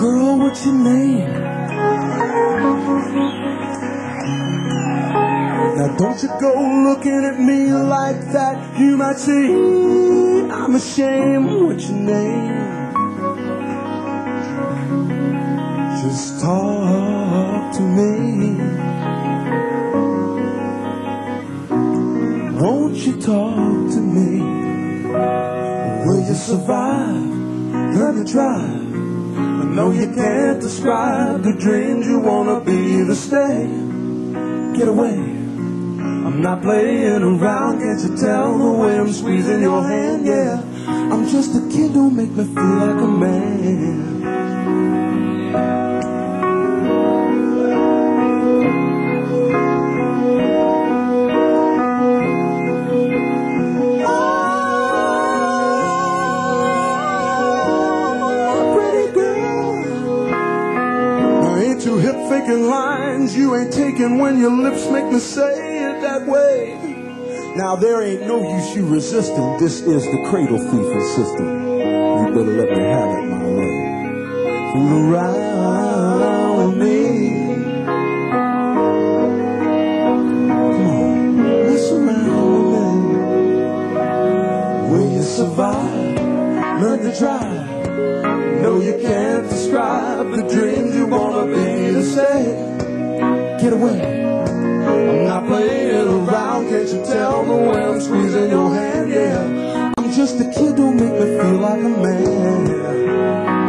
Girl, what's your name? Now don't you go looking at me like that You might say I'm ashamed What's your name? Just talk to me Won't you talk to me? Will you survive? Learn to drive Know you can't describe the dreams you wanna be to stay. Get away. I'm not playing around, can't you tell the way I'm squeezing your hand? Yeah, I'm just a kid, don't make me feel like a man. Thinking lines you ain't taking when your lips make me say it that way? Now there ain't no use you resisting. This is the cradle thieving system. You better let me have it my way. Fool around with me. Come on, mess around with me. Will you survive? Learn to drive. No, you can't describe the dreams I'm not playing around, can't you tell the way I'm squeezing your hand? Yeah, I'm just a kid, don't make me feel like a man. Well,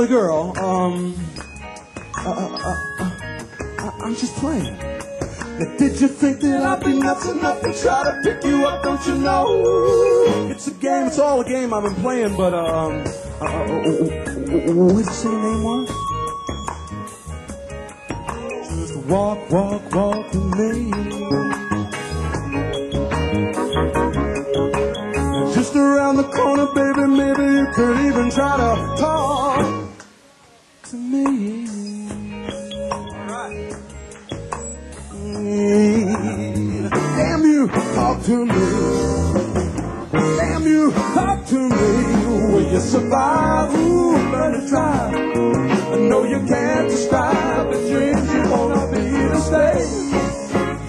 silly girl, um, uh, uh, uh, uh, I, I'm just playing. Now, did you think that I'd be nuts enough to try to pick you up? Don't you know? It's a game. It's all a game I've been playing. But um, uh, uh, what did you say your name was? Just walk, walk, walk with me. You, talk to me. Damn you, talk to me. Will you survive? Ooh, to drive. I know you can't describe the dreams you wanna be to stay.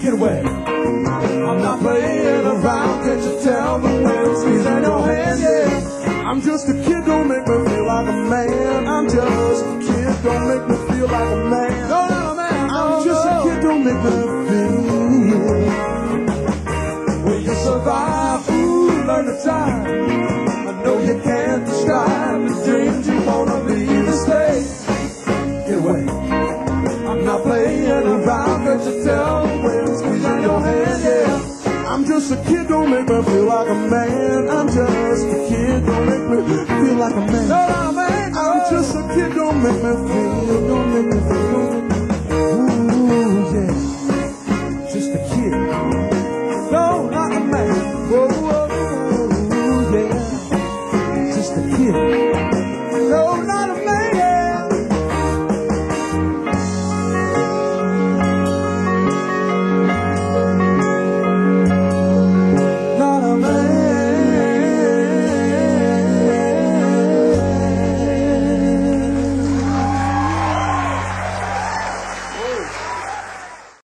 Get away. I'm not playing around, can't you tell the way I'm squeezing your hand? Yeah, I'm just a kid, don't make me feel like a man. I'm just a kid, don't make me feel like a man. No, no, man. I'm just a kid, don't make me feel. Just a kid, don't make me feel like a man. I'm just a kid, don't make me feel like a man. No, no, man. I'm just a kid, don't make me feel